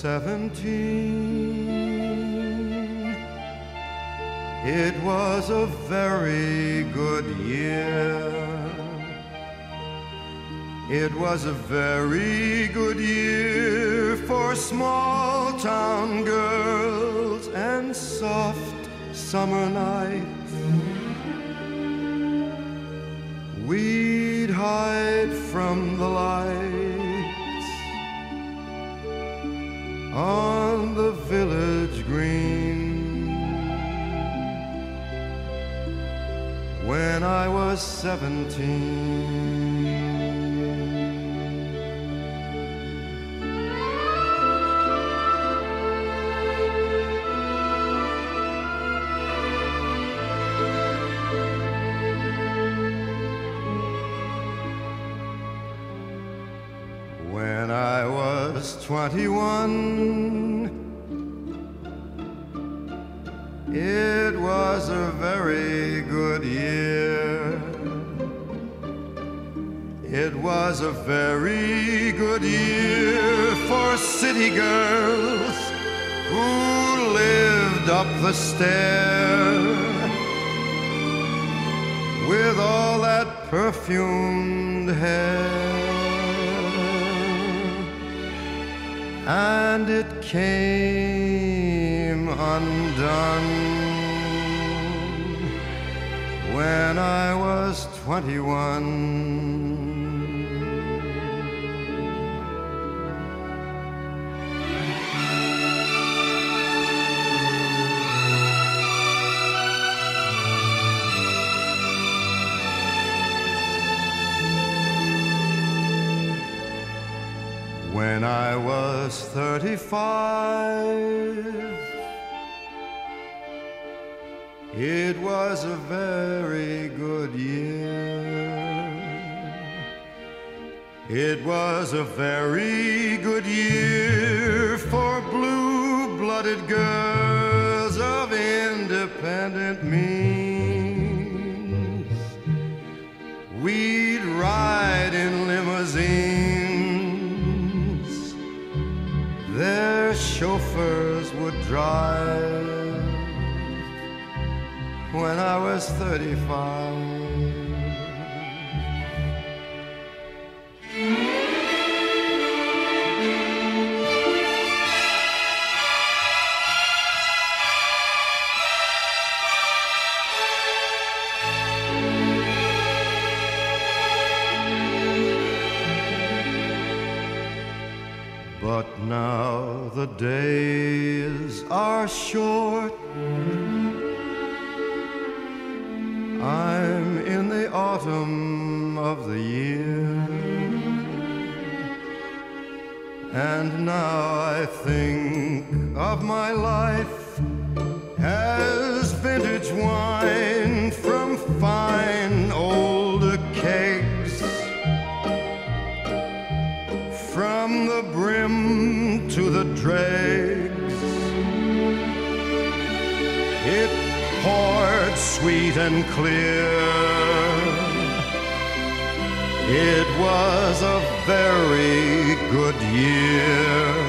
seventeen. It was a very good year. It was a very good year for small town girls and soft summer nights. We'd hide from the lights on the village green. When I was seventeen. 21, it was a very good year. It was a very good year for city girls who lived up the stair with all that perfumed hair. And it came undone when I was 21. When I was 35, it was a very good year. It was a very good year for blue blooded girls of independent means. We'd ride in limousines, chauffeurs would drive when I was 35. But now the days are short. I'm in the autumn of the year. And now I think of my life as vintage wine sweet and clear. It was a very good year.